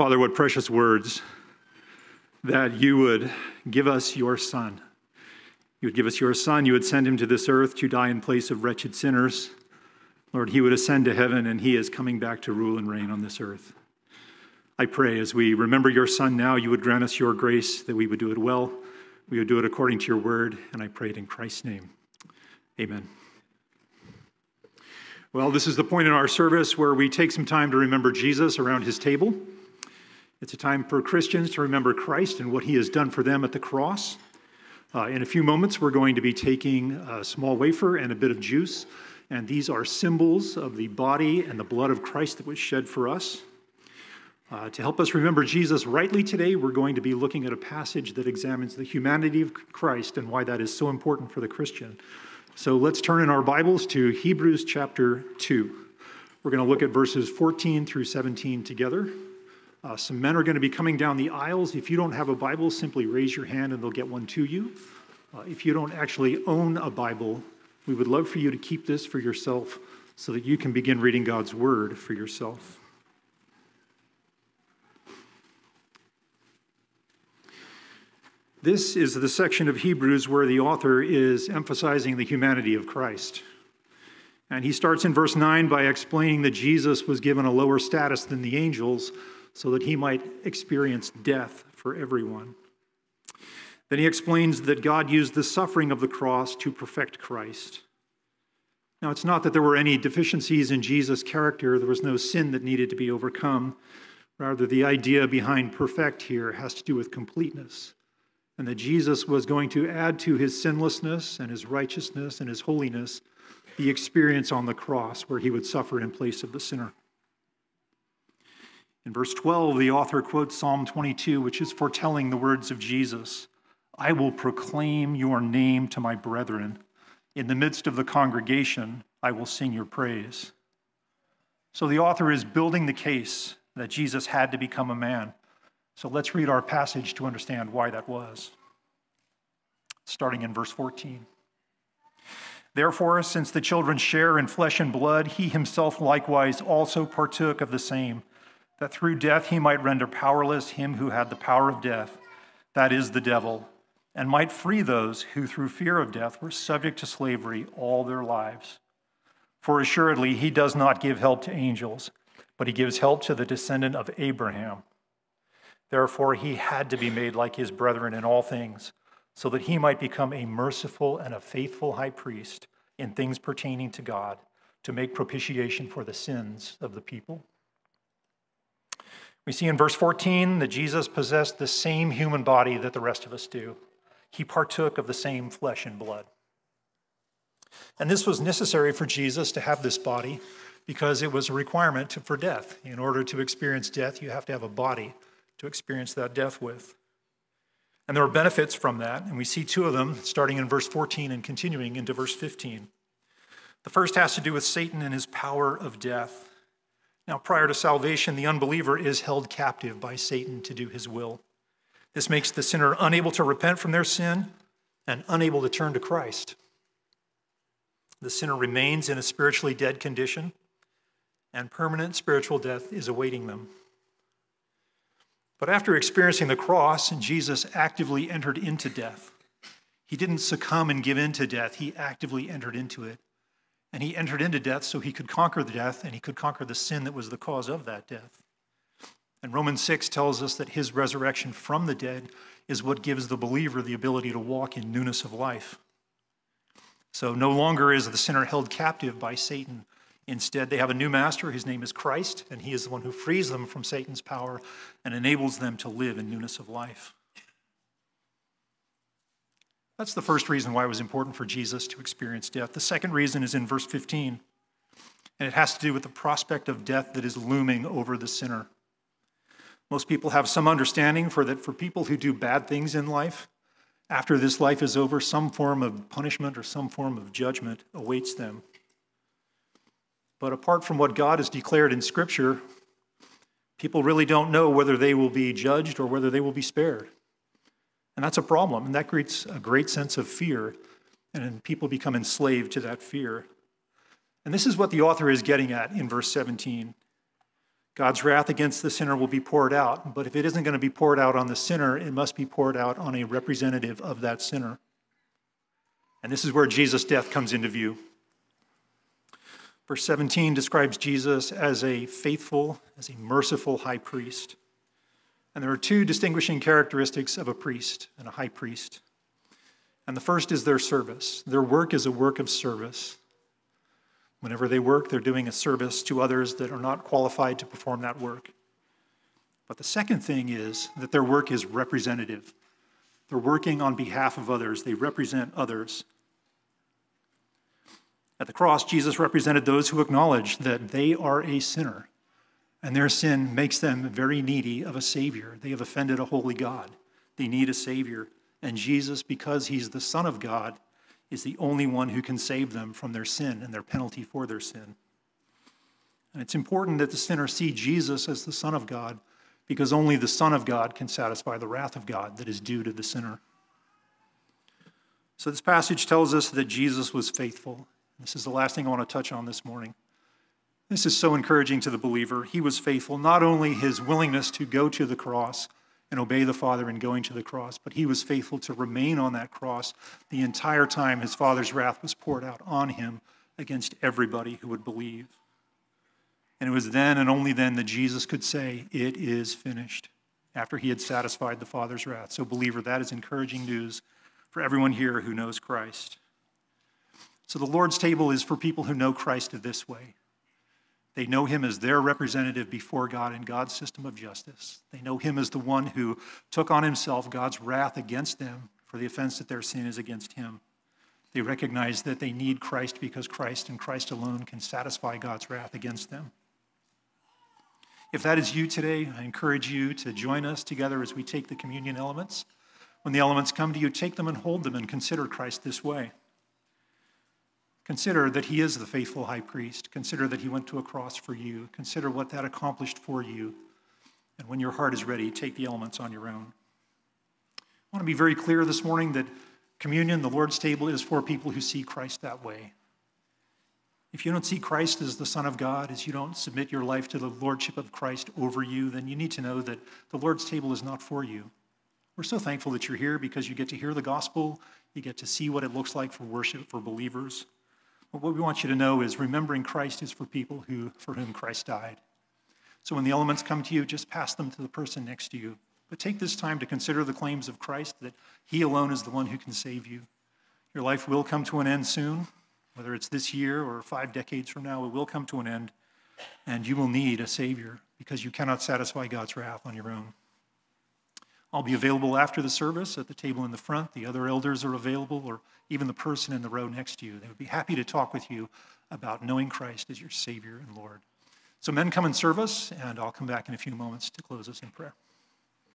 Father, what precious words that you would give us your Son. You would give us your Son. You would send him to this earth to die in place of wretched sinners. Lord, he would ascend to heaven and he is coming back to rule and reign on this earth. I pray as we remember your Son now, you would grant us your grace that we would do it well. We would do it according to your word, and I pray it in Christ's name. Amen. Well, this is the point in our service where we take some time to remember Jesus around his table. It's a time for Christians to remember Christ and what he has done for them at the cross. Uh, in a few moments, we're going to be taking a small wafer and a bit of juice, and these are symbols of the body and the blood of Christ that was shed for us. Uh, to help us remember Jesus rightly today, we're going to be looking at a passage that examines the humanity of Christ and why that is so important for the Christian. So let's turn in our Bibles to Hebrews chapter 2. We're going to look at verses 14 through 17 together. Uh, some men are going to be coming down the aisles. If you don't have a Bible, simply raise your hand and they'll get one to you. Uh, if you don't actually own a Bible, we would love for you to keep this for yourself so that you can begin reading God's Word for yourself. This is the section of Hebrews where the author is emphasizing the humanity of Christ. And he starts in verse 9 by explaining that Jesus was given a lower status than the angels so that he might experience death for everyone. Then he explains that God used the suffering of the cross to perfect Christ. Now, it's not that there were any deficiencies in Jesus' character, there was no sin that needed to be overcome. Rather, the idea behind perfect here has to do with completeness, and that Jesus was going to add to his sinlessness and his righteousness and his holiness the experience on the cross where he would suffer in place of the sinner. In verse 12, the author quotes Psalm 22, which is foretelling the words of Jesus I will proclaim your name to my brethren. In the midst of the congregation, I will sing your praise. So the author is building the case that Jesus had to become a man. So let's read our passage to understand why that was. Starting in verse 14. Therefore, since the children share in flesh and blood, he himself likewise also partook of the same that through death he might render powerless him who had the power of death, that is, the devil, and might free those who through fear of death were subject to slavery all their lives. For assuredly he does not give help to angels, but he gives help to the descendant of Abraham. Therefore he had to be made like his brethren in all things, so that he might become a merciful and a faithful high priest in things pertaining to God, to make propitiation for the sins of the people. We see in verse 14 that Jesus possessed the same human body that the rest of us do. He partook of the same flesh and blood. And this was necessary for Jesus to have this body because it was a requirement for death. In order to experience death, you have to have a body to experience that death with. And there are benefits from that, and we see two of them starting in verse 14 and continuing into verse 15. The first has to do with Satan and his power of death. Now, prior to salvation, the unbeliever is held captive by Satan to do his will. This makes the sinner unable to repent from their sin and unable to turn to Christ. The sinner remains in a spiritually dead condition, and permanent spiritual death is awaiting them. But after experiencing the cross, and Jesus actively entered into death. He didn't succumb and give in to death, he actively entered into it. And he entered into death so he could conquer the death and he could conquer the sin that was the cause of that death. And Romans 6 tells us that his resurrection from the dead is what gives the believer the ability to walk in newness of life. So no longer is the sinner held captive by Satan. Instead, they have a new master. His name is Christ, and he is the one who frees them from Satan's power and enables them to live in newness of life. That's the first reason why it was important for Jesus to experience death. The second reason is in verse 15, and it has to do with the prospect of death that is looming over the sinner. Most people have some understanding for that for people who do bad things in life, after this life is over, some form of punishment or some form of judgment awaits them. But apart from what God has declared in Scripture, people really don't know whether they will be judged or whether they will be spared. And that's a problem. And that creates a great sense of fear. And people become enslaved to that fear. And this is what the author is getting at in verse 17. God's wrath against the sinner will be poured out, but if it isn't going to be poured out on the sinner, it must be poured out on a representative of that sinner. And this is where Jesus' death comes into view. Verse 17 describes Jesus as a faithful, as a merciful high priest. And there are two distinguishing characteristics of a priest and a high priest. And the first is their service. Their work is a work of service. Whenever they work, they're doing a service to others that are not qualified to perform that work. But the second thing is that their work is representative. They're working on behalf of others, they represent others. At the cross, Jesus represented those who acknowledge that they are a sinner and their sin makes them very needy of a Savior. They have offended a holy God. They need a Savior. And Jesus, because He's the Son of God, is the only one who can save them from their sin and their penalty for their sin. And it's important that the sinner see Jesus as the Son of God because only the Son of God can satisfy the wrath of God that is due to the sinner. So, this passage tells us that Jesus was faithful. This is the last thing I want to touch on this morning. This is so encouraging to the believer. He was faithful, not only his willingness to go to the cross and obey the Father in going to the cross, but he was faithful to remain on that cross the entire time his Father's wrath was poured out on him against everybody who would believe. And it was then and only then that Jesus could say, It is finished, after he had satisfied the Father's wrath. So, believer, that is encouraging news for everyone here who knows Christ. So, the Lord's table is for people who know Christ this way. They know him as their representative before God in God's system of justice. They know him as the one who took on himself God's wrath against them for the offense that their sin is against him. They recognize that they need Christ because Christ and Christ alone can satisfy God's wrath against them. If that is you today, I encourage you to join us together as we take the communion elements. When the elements come to you, take them and hold them and consider Christ this way. Consider that he is the faithful high priest. Consider that he went to a cross for you. Consider what that accomplished for you. And when your heart is ready, take the elements on your own. I want to be very clear this morning that communion, the Lord's table, is for people who see Christ that way. If you don't see Christ as the Son of God, as you don't submit your life to the Lordship of Christ over you, then you need to know that the Lord's table is not for you. We're so thankful that you're here because you get to hear the gospel, you get to see what it looks like for worship for believers. But what we want you to know is remembering Christ is for people who, for whom Christ died. So when the elements come to you, just pass them to the person next to you. But take this time to consider the claims of Christ that He alone is the one who can save you. Your life will come to an end soon, whether it's this year or five decades from now, it will come to an end. And you will need a Savior because you cannot satisfy God's wrath on your own. I'll be available after the service at the table in the front. The other elders are available, or even the person in the row next to you. They would be happy to talk with you about knowing Christ as your Savior and Lord. So, men, come and serve us, and I'll come back in a few moments to close us in prayer.